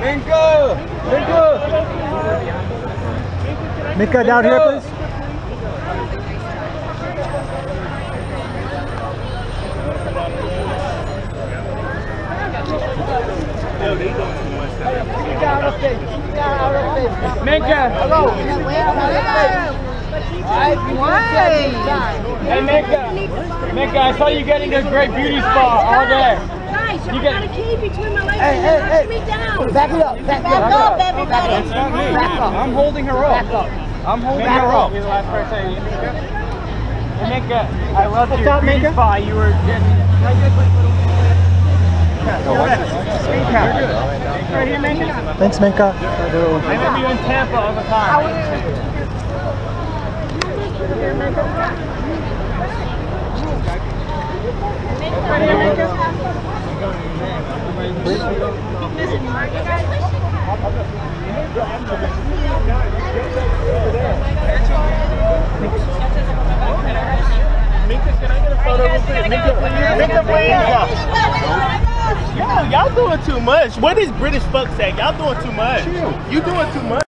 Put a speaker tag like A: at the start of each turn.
A: Minka! Minka!
B: Mika, down here, please.
A: Minka! Hello! Hey Minka! Minka, I saw you getting a great beauty spot all day.
C: Guys,
A: You
C: you got a key between my legs
D: Hey, hey,
C: you
D: hey.
C: knocked me down.
D: Back it up. Back,
C: Back
D: back
C: up,
D: up.
C: everybody.
A: That's not me.
D: Back up.
A: I'm holding her up.
D: Back up.
A: I'm holding
D: Back
A: her
D: up.
A: up. You're the last person. Hey Minka, I loved
B: What's
A: your
B: up,
A: beauty
B: Minka?
A: spot. You were getting... Can I get a quick little... Right here, Minka.
B: Thanks, Minka.
A: I remember you in Tampa all the time. Right here, Minka.
E: Minka, can I get a photo real quick? Minka, Minka, please. Yo, y'all doing too much. What is British fuck say? Y'all doing too much. You doing too much.